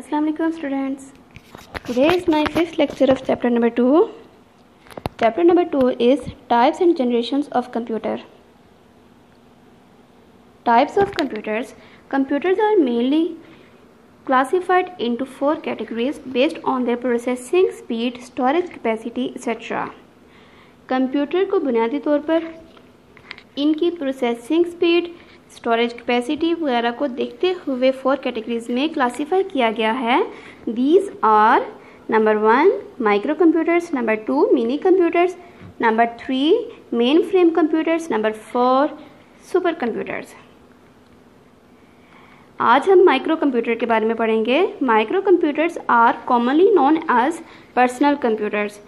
अस्सलाम students today is my fifth lecture of chapter number two chapter number two is types and generations of computer types of computers computers are mainly classified into four categories based on their processing speed, storage capacity, etc. Computer को बुनियादी तौर पर इनकी processing speed storage capacity वगैरह को देखते हुए four categories में क्लासीफाई किया गया है। These are number one microcomputers number two minicomputers number three mainframe computers number four supercomputers आज हम माइक्रो कंप्यूटर के बारे में पढ़ेंगे। Microcomputers are commonly known as personal computers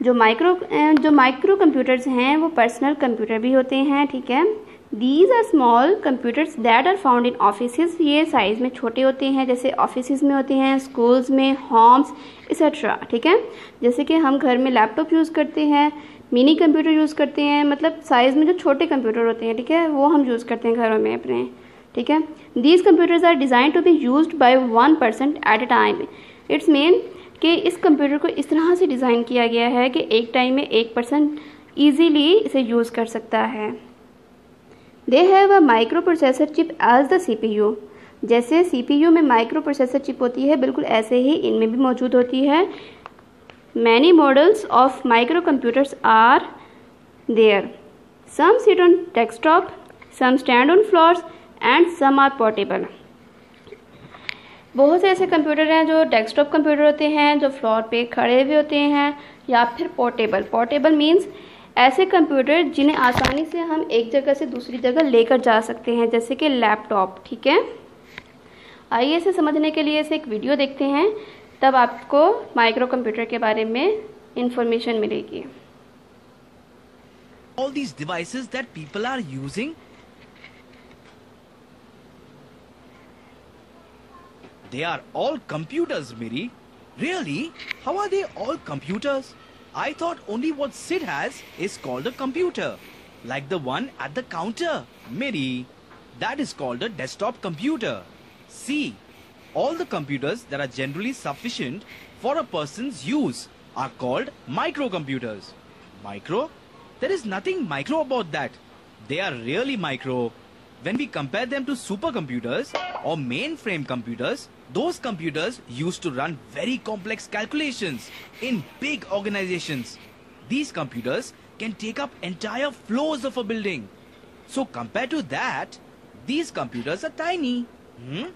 जो माइक्रो जो माइक्रो कंप्यूटर्स हैं, वो पर्सनल कंप्यूटर भी होते हैं, ठीक है? These are small computers that are found in office ये साइज़ में छोटे होते हैं, जैसे ऑफ़िस में होते हैं स्कूल्स में होम्स एक्सेट्रा ठीक है? जैसे कि हम घर में लैपटॉप यूज़ करते हैं मिनी कंप्यूटर यूज़ करते हैं मतलब साइज़ में जो छोटे कंप्यूटर होते हैं, ठीक है? वो हम यूज़ करते हैं घरों में अपने, ठीक है? These computers are designed to be used by one person at a time it's mean कि इस कंप्यूटर को इस तरह से डिज़ाइन किया गया है कि एक टाइम में एक पर्सन ईजीली इसे यूज़ कर सकता है। They have a microprocessor chip as the CPU जैसे सीपीयू में माइक्रो प्रोसेसर चिप होती है, बिल्कुल ऐसे ही इनमें भी मौजूद होती है। Many models of microcomputers are there some sit on desktop some stand on floors and some are portable बहुत से ऐसे कंप्यूटर हैं जो डेस्कटॉप कंप्यूटर होते हैं, जो फ्लोर पे खड़े हुए होते हैं, या फिर पोर्टेबल पोर्टेबल मींस ऐसे कंप्यूटर जिन्हें आसानी से हम एक जगह से दूसरी जगह लेकर जा सकते हैं, जैसे कि लैपटॉप, ठीक है? आइए इसे समझने के लिए इसे एक वीडियो देखते हैं, तब आपको माइक्रो कंप्यूटर के बारे में इंफॉर्मेशन मिलेगी। All these devices that people are using, they are all computers, miri. Really? How are they all computers? I thought only what sid has is called a computer like the one at the counter miri that is called a desktop computer see all the computers that are generally sufficient for a person's use are called microcomputers micro there is nothing micro about that. They are really micro. When we compare them to supercomputers or mainframe computers, those computers used to run very complex calculations in big organizations. These computers can take up entire floors of a building. So compared to that, these computers are tiny. Hmm?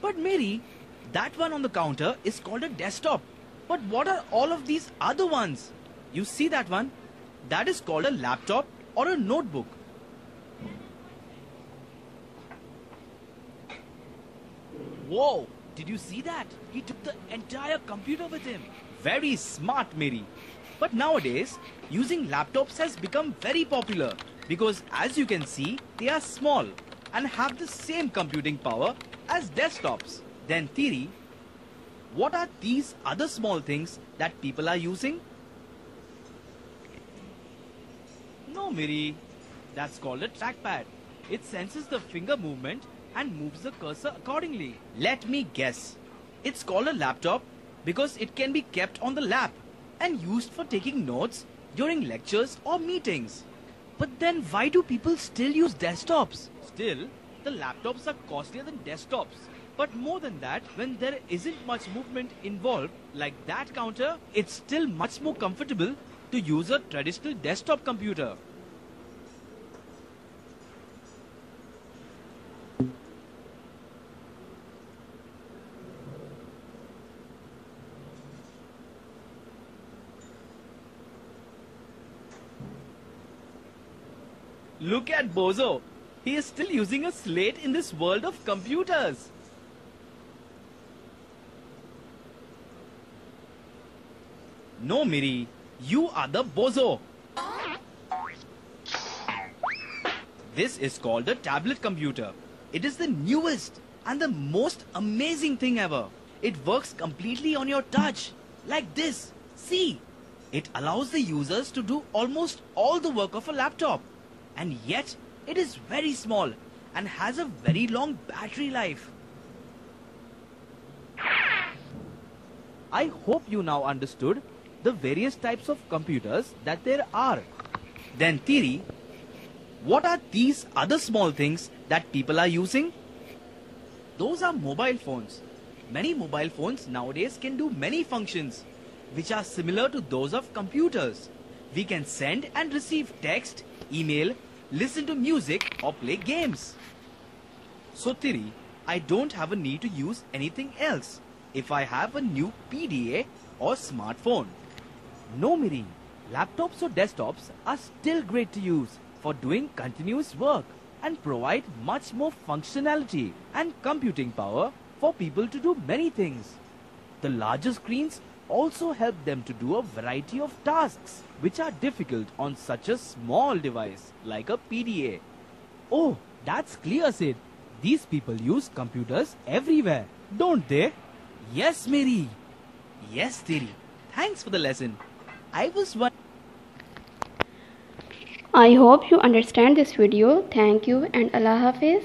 But Mary, that one on the counter is called a desktop. But what are all of these other ones? You see that one? That is called a laptop or a notebook. Whoa! Did you see that? He took the entire computer with him. Very smart, Mary. But nowadays, using laptops has become very popular because as you can see, they are small and have the same computing power as desktops. Then Tiri, what are these other small things that people are using? No, Miri. That's called a trackpad. It senses the finger movement and moves the cursor accordingly. Let me guess. It's called a laptop because it can be kept on the lap and used for taking notes during lectures or meetings. But then why do people still use desktops? Still, the laptops are costlier than desktops. But more than that, when there isn't much movement involved, like that counter, it's still much more comfortable to use a traditional desktop computer. Look at Bozo. He is still using a slate in this world of computers. No, Miri. You are the bozo. This is called a tablet computer. It is the newest and the most amazing thing ever. It works completely on your touch. Like this. See? It allows the users to do almost all the work of a laptop. And yet, it is very small and has a very long battery life. I hope you now understood the various types of computers that there are. Then Tiri, what are these other small things that people are using? Those are mobile phones. Many mobile phones nowadays can do many functions which are similar to those of computers. We can send and receive text, email, listen to music or play games. So Tiri, I don't have a need to use anything else if I have a new PDA or smartphone. No Miri, laptops or desktops are still great to use for doing continuous work and provide much more functionality and computing power for people to do many things. The larger screens also help them to do a variety of tasks which are difficult on such a small device like a PDA. Oh, that's clear, Sid. These people use computers everywhere, don't they? Yes, Mary. Yes, Tiri. Thanks for the lesson. I was one. I hope you understand this video. Thank you and Allah Hafiz.